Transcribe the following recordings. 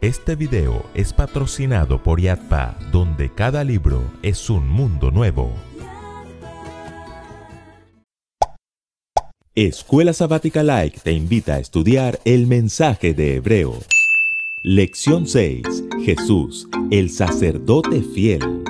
Este video es patrocinado por Yatpa, donde cada libro es un mundo nuevo. Escuela Sabática Like te invita a estudiar el mensaje de Hebreos. Lección 6. Jesús, el sacerdote fiel.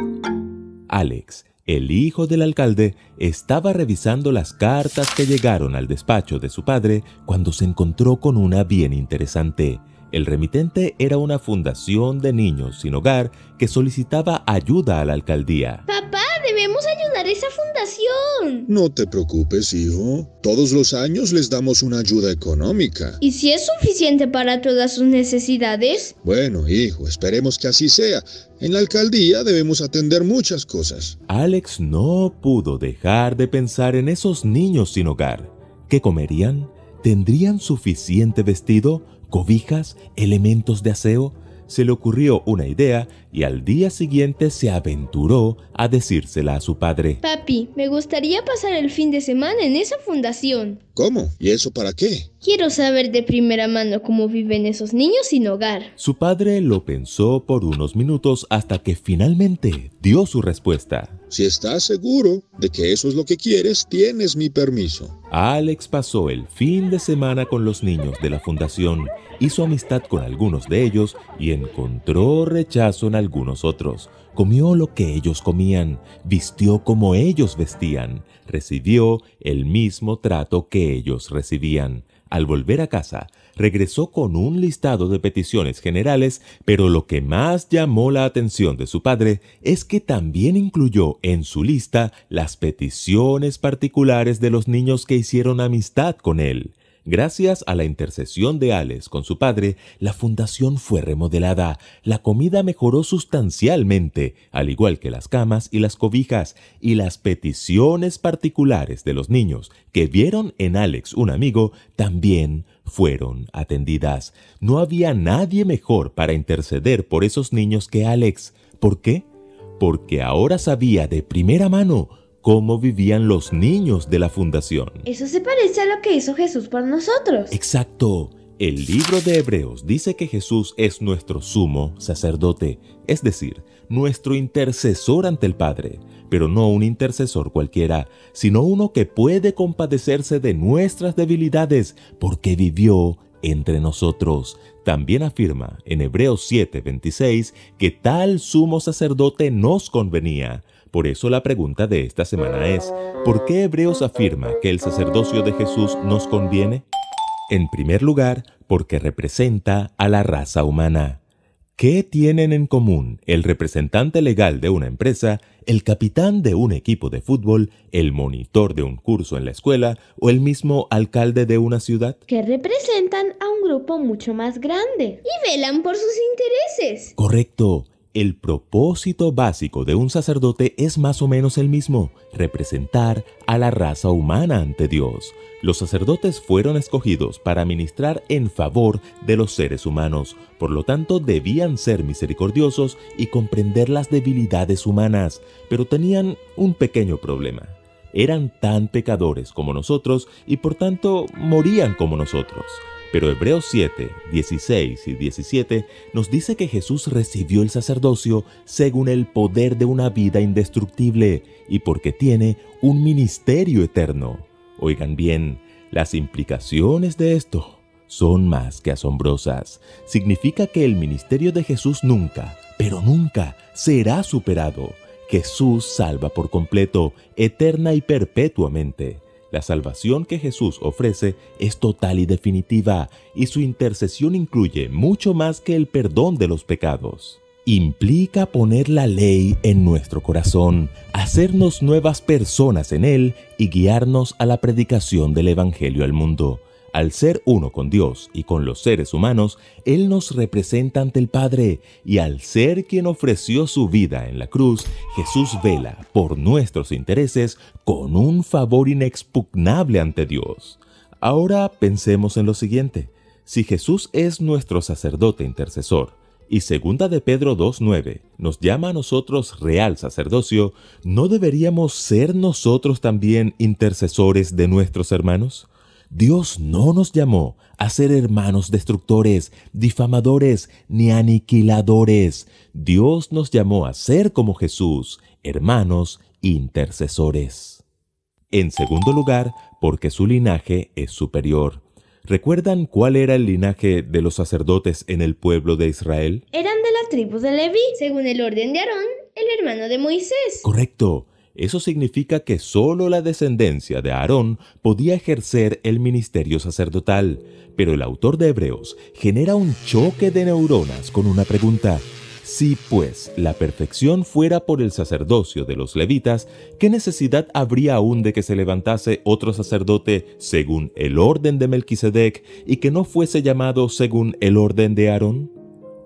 Alex, el hijo del alcalde, estaba revisando las cartas que llegaron al despacho de su padre cuando se encontró con una bien interesante. El remitente era una fundación de niños sin hogar que solicitaba ayuda a la alcaldía. Papá, debemos ayudar a esa fundación. No te preocupes, hijo. Todos los años les damos una ayuda económica. ¿Y si es suficiente para todas sus necesidades? Bueno, hijo, esperemos que así sea. En la alcaldía debemos atender muchas cosas. Alex no pudo dejar de pensar en esos niños sin hogar. ¿Qué comerían? ¿Tendrían suficiente vestido? cobijas, elementos de aseo, se le ocurrió una idea y al día siguiente se aventuró a decírsela a su padre. Papi, me gustaría pasar el fin de semana en esa fundación. ¿Cómo? ¿Y eso para qué? Quiero saber de primera mano cómo viven esos niños sin hogar. Su padre lo pensó por unos minutos hasta que finalmente dio su respuesta. Si estás seguro de que eso es lo que quieres, tienes mi permiso. Alex pasó el fin de semana con los niños de la fundación, hizo amistad con algunos de ellos y encontró rechazo en algunos otros. Comió lo que ellos comían, vistió como ellos vestían, recibió el mismo trato que ellos recibían. Al volver a casa, regresó con un listado de peticiones generales, pero lo que más llamó la atención de su padre es que también incluyó en su lista las peticiones particulares de los niños que hicieron amistad con él. Gracias a la intercesión de Alex con su padre, la fundación fue remodelada, la comida mejoró sustancialmente, al igual que las camas y las cobijas, y las peticiones particulares de los niños que vieron en Alex un amigo también fueron atendidas. No había nadie mejor para interceder por esos niños que Alex. ¿Por qué? Porque ahora sabía de primera mano cómo vivían los niños de la fundación. Eso se parece a lo que hizo Jesús por nosotros. Exacto. El libro de Hebreos dice que Jesús es nuestro sumo sacerdote, es decir, nuestro intercesor ante el Padre, pero no un intercesor cualquiera, sino uno que puede compadecerse de nuestras debilidades porque vivió entre nosotros. También afirma en Hebreos 7:26 que tal sumo sacerdote nos convenía, por eso la pregunta de esta semana es, ¿por qué Hebreos afirma que el sacerdocio de Jesús nos conviene? En primer lugar, porque representa a la raza humana. ¿Qué tienen en común el representante legal de una empresa, el capitán de un equipo de fútbol, el monitor de un curso en la escuela o el mismo alcalde de una ciudad? Que representan a un grupo mucho más grande y velan por sus intereses. Correcto. El propósito básico de un sacerdote es más o menos el mismo, representar a la raza humana ante Dios. Los sacerdotes fueron escogidos para ministrar en favor de los seres humanos, por lo tanto debían ser misericordiosos y comprender las debilidades humanas, pero tenían un pequeño problema. Eran tan pecadores como nosotros y por tanto morían como nosotros. Pero Hebreos 7, 16 y 17 nos dice que Jesús recibió el sacerdocio según el poder de una vida indestructible y porque tiene un ministerio eterno. Oigan bien, las implicaciones de esto son más que asombrosas. Significa que el ministerio de Jesús nunca, pero nunca será superado. Jesús salva por completo, eterna y perpetuamente. La salvación que Jesús ofrece es total y definitiva, y su intercesión incluye mucho más que el perdón de los pecados. Implica poner la ley en nuestro corazón, hacernos nuevas personas en él y guiarnos a la predicación del Evangelio al mundo. Al ser uno con Dios y con los seres humanos, Él nos representa ante el Padre y al ser quien ofreció su vida en la cruz, Jesús vela por nuestros intereses con un favor inexpugnable ante Dios. Ahora pensemos en lo siguiente. Si Jesús es nuestro sacerdote intercesor, y segunda de Pedro 2.9 nos llama a nosotros real sacerdocio, ¿no deberíamos ser nosotros también intercesores de nuestros hermanos? Dios no nos llamó a ser hermanos destructores, difamadores, ni aniquiladores. Dios nos llamó a ser como Jesús, hermanos intercesores. En segundo lugar, porque su linaje es superior. ¿Recuerdan cuál era el linaje de los sacerdotes en el pueblo de Israel? Eran de la tribu de Leví, según el orden de Aarón, el hermano de Moisés. Correcto. Eso significa que solo la descendencia de Aarón podía ejercer el ministerio sacerdotal. Pero el autor de Hebreos genera un choque de neuronas con una pregunta. Si pues la perfección fuera por el sacerdocio de los levitas, ¿qué necesidad habría aún de que se levantase otro sacerdote según el orden de Melquisedec y que no fuese llamado según el orden de Aarón?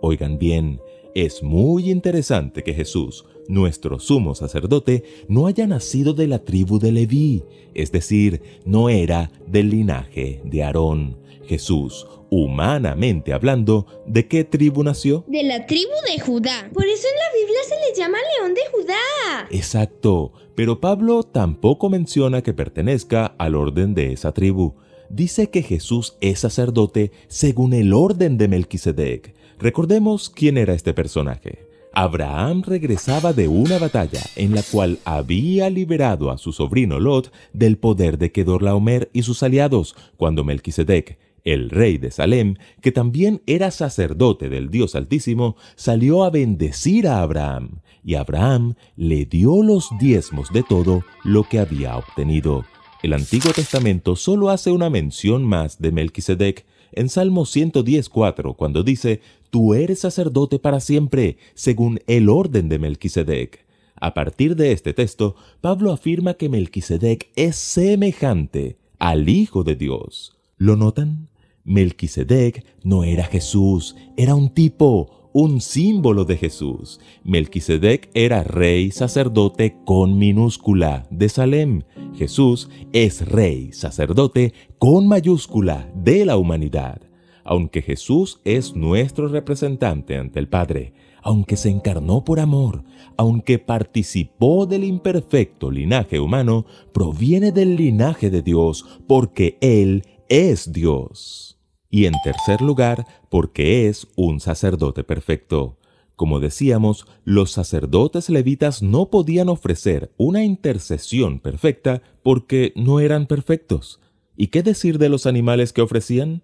Oigan bien, es muy interesante que Jesús, nuestro sumo sacerdote, no haya nacido de la tribu de Leví, es decir, no era del linaje de Aarón. Jesús, humanamente hablando, ¿de qué tribu nació? De la tribu de Judá. Por eso en la Biblia se le llama león de Judá. Exacto, pero Pablo tampoco menciona que pertenezca al orden de esa tribu. Dice que Jesús es sacerdote según el orden de Melquisedec. Recordemos quién era este personaje. Abraham regresaba de una batalla en la cual había liberado a su sobrino Lot del poder de Kedorlaomer y sus aliados, cuando Melquisedec, el rey de Salem, que también era sacerdote del Dios Altísimo, salió a bendecir a Abraham, y Abraham le dio los diezmos de todo lo que había obtenido. El Antiguo Testamento solo hace una mención más de Melquisedec en Salmo 110.4, cuando dice, Tú eres sacerdote para siempre, según el orden de Melquisedec. A partir de este texto, Pablo afirma que Melquisedec es semejante al Hijo de Dios. ¿Lo notan? Melquisedec no era Jesús, era un tipo, un símbolo de Jesús. Melquisedec era rey sacerdote con minúscula de Salem. Jesús es rey sacerdote con mayúscula de la humanidad. Aunque Jesús es nuestro representante ante el Padre, aunque se encarnó por amor, aunque participó del imperfecto linaje humano, proviene del linaje de Dios porque Él es Dios. Y en tercer lugar, porque es un sacerdote perfecto. Como decíamos, los sacerdotes levitas no podían ofrecer una intercesión perfecta porque no eran perfectos. ¿Y qué decir de los animales que ofrecían?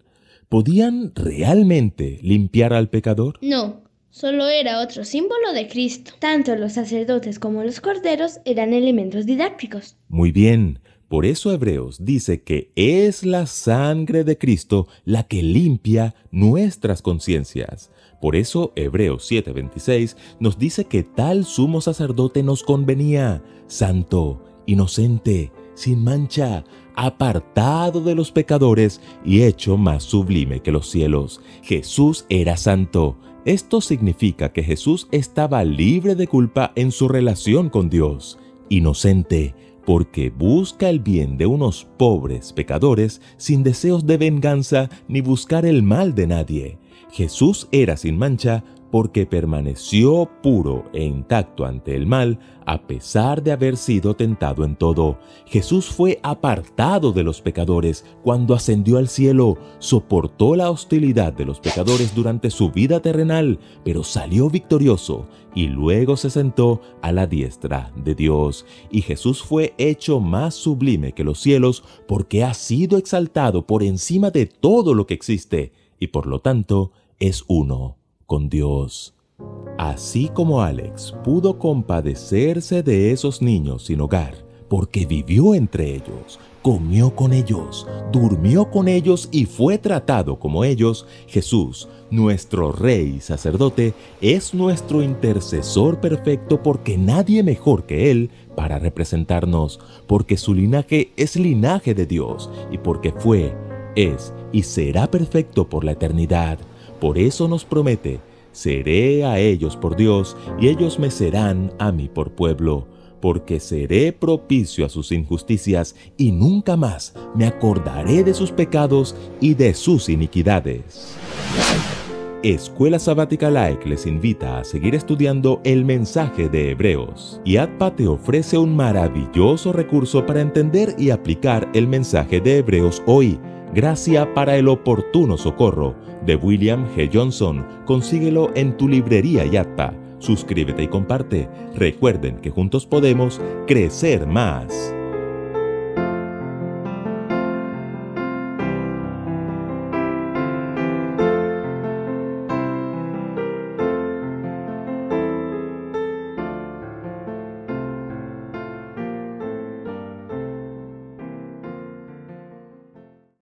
¿Podían realmente limpiar al pecador? No, solo era otro símbolo de Cristo. Tanto los sacerdotes como los corderos eran elementos didácticos. Muy bien, por eso Hebreos dice que es la sangre de Cristo la que limpia nuestras conciencias. Por eso Hebreos 7:26 nos dice que tal sumo sacerdote nos convenía, santo, inocente, sin mancha, apartado de los pecadores y hecho más sublime que los cielos. Jesús era santo. Esto significa que Jesús estaba libre de culpa en su relación con Dios, inocente, porque busca el bien de unos pobres pecadores sin deseos de venganza ni buscar el mal de nadie. Jesús era sin mancha porque permaneció puro e intacto ante el mal a pesar de haber sido tentado en todo. Jesús fue apartado de los pecadores cuando ascendió al cielo, soportó la hostilidad de los pecadores durante su vida terrenal, pero salió victorioso y luego se sentó a la diestra de Dios. Y Jesús fue hecho más sublime que los cielos porque ha sido exaltado por encima de todo lo que existe y por lo tanto es uno con Dios. Así como Alex pudo compadecerse de esos niños sin hogar, porque vivió entre ellos, comió con ellos, durmió con ellos y fue tratado como ellos, Jesús, nuestro Rey y sacerdote, es nuestro intercesor perfecto porque nadie mejor que Él para representarnos, porque su linaje es linaje de Dios y porque fue, es y será perfecto por la eternidad. Por eso nos promete, seré a ellos por Dios y ellos me serán a mí por pueblo, porque seré propicio a sus injusticias y nunca más me acordaré de sus pecados y de sus iniquidades. Escuela Sabática Like les invita a seguir estudiando el mensaje de Hebreos y ADPA te ofrece un maravilloso recurso para entender y aplicar el mensaje de Hebreos hoy. Gracia para el oportuno socorro de William G. Johnson. Consíguelo en tu librería YATPA. Suscríbete y comparte. Recuerden que juntos podemos crecer más.